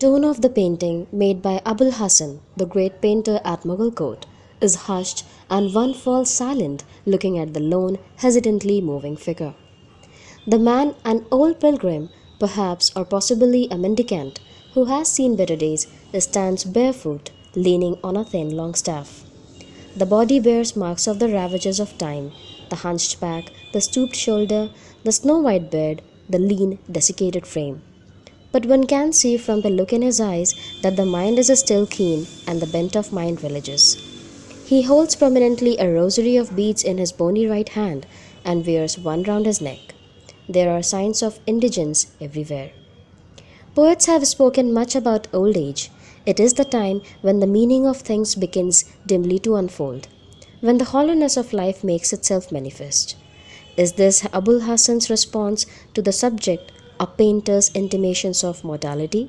tone of the painting made by Abul Hasan, the great painter at Mughal court, is hushed and one falls silent looking at the lone, hesitantly moving figure. The man, an old pilgrim, perhaps, or possibly a mendicant, who has seen better days, stands barefoot, leaning on a thin long staff. The body bears marks of the ravages of time the hunched back, the stooped shoulder, the snow white beard, the lean, desiccated frame. But one can see from the look in his eyes that the mind is still keen and the bent of mind religious. He holds prominently a rosary of beads in his bony right hand and wears one round his neck. There are signs of indigence everywhere. Poets have spoken much about old age. It is the time when the meaning of things begins dimly to unfold, when the hollowness of life makes itself manifest. Is this Abul Hasan's response to the subject a painter's intimations of mortality?